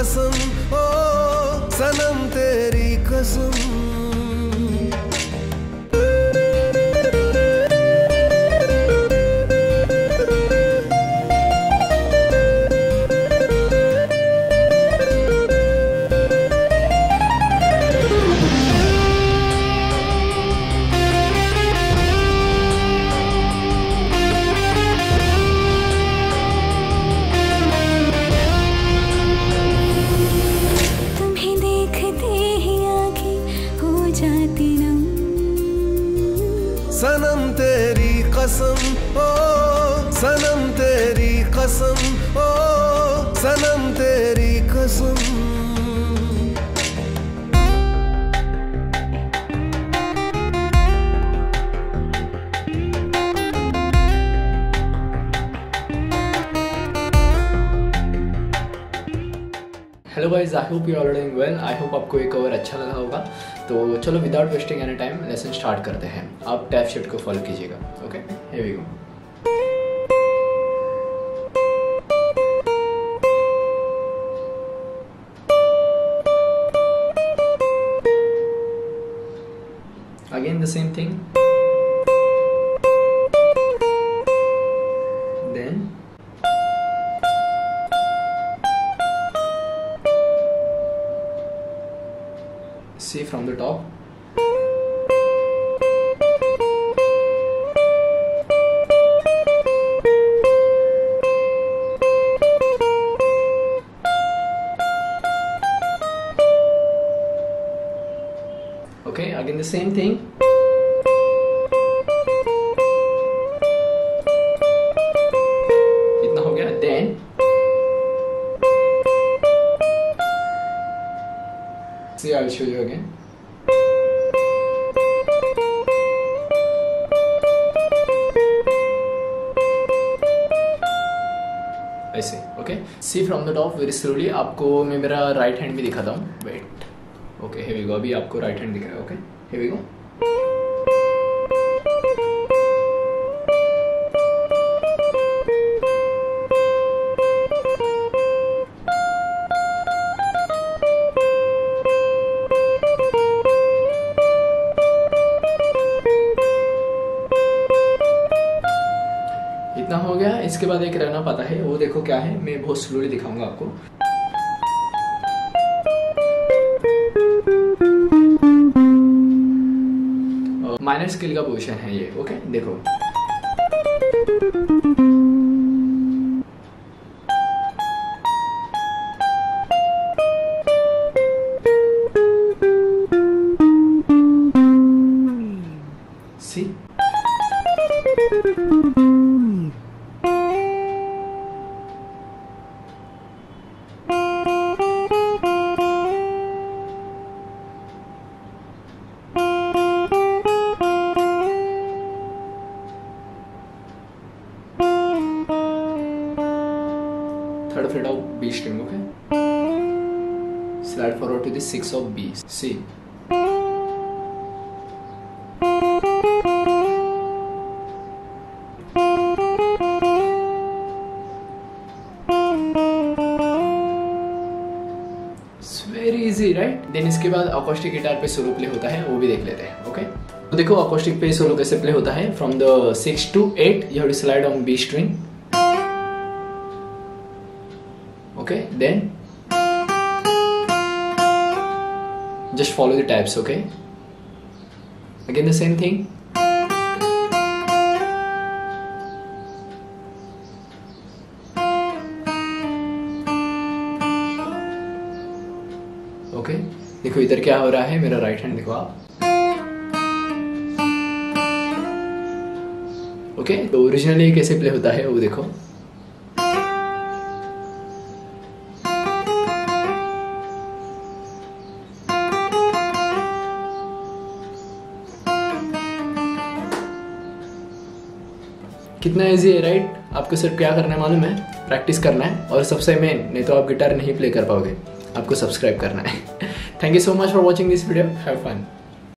कसम ओ सनम तेरी कसम। सनम तेरी कसम ओ सनम तेरी कसम ओ सनम hello guys I hope you are doing well I hope आपको ये कवर अच्छा लगा होगा। तो चलो without wasting any time lesson start करते हैं। आप टैप शीट को फॉलो कीजिएगा okay here we go. Again, the same thing. See from the top. Okay again the same thing I'll show you again. ऐसे okay see from the top very slowly आपको मैं मेरा right hand भी दिखाता हूँ. Wait okay heavy गो अभी आपको right hand दिख रहा है. ओके हेवी गो इसके बाद एक रहना पाता है, वो देखो क्या है, मैं बहुत स्लोली दिखाऊँगा आपको। माइनर स्केल का पोजिशन है ये ओके देखो। Third fret of B string, okay? Slide forward to the 6 of B. C. Very easy right then इसके बाद अकोस्टिक गिटार पे सोलो प्ले होता है वो भी देख लेते हैं ओके तो देखो अकोस्टिक पे सोलो कैसे प्ले होता है from the six to eight you have to slide on B string okay then just follow the tabs okay again the same thing okay देखो इधर क्या हो रहा है मेरा राइट हैंड देखो आप ओके तो ओरिजिनली कैसे प्ले होता है वो देखो कितना ईजी है राइट आपको सिर्फ़ क्या करना है मालूम है? प्रैक्टिस करना है। और सबसे मेन नहीं तो आप गिटार नहीं प्ले कर पाओगे। आपको सब्सक्राइब करना है। Thank you so much for watching this video have fun